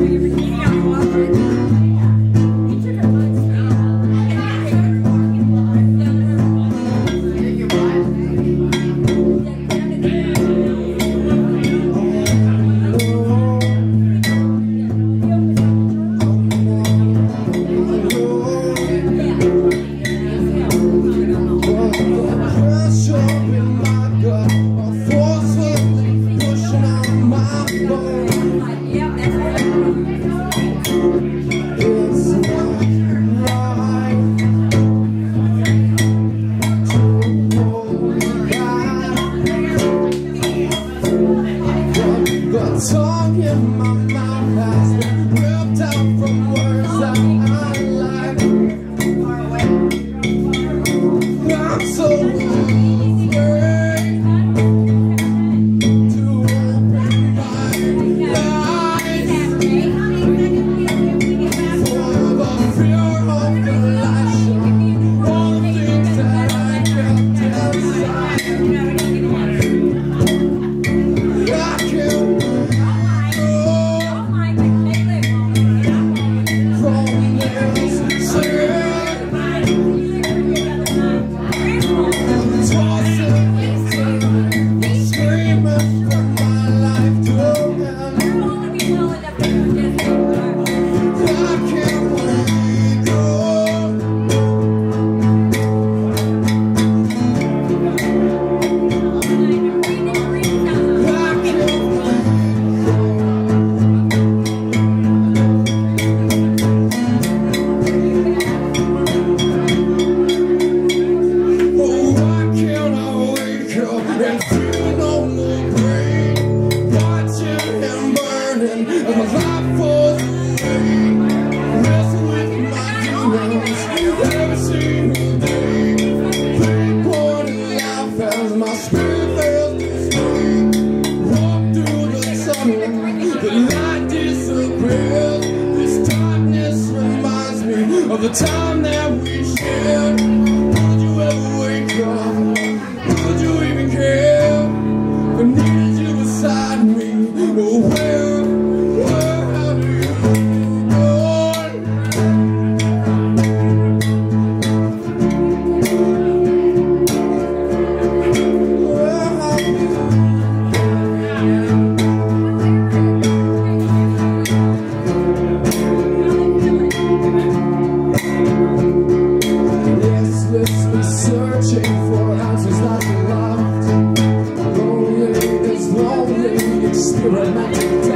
song my mouth of the time that we shared Did you ever wake up? Did you even care? I needed you beside me oh, Thank you.